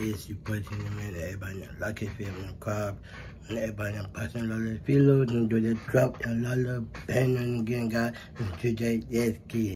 is you put in the middle, everybody lucky film crab, and everybody passing lolo filo, and do the drop, and all the banging and again, guys, and today, yes, kid.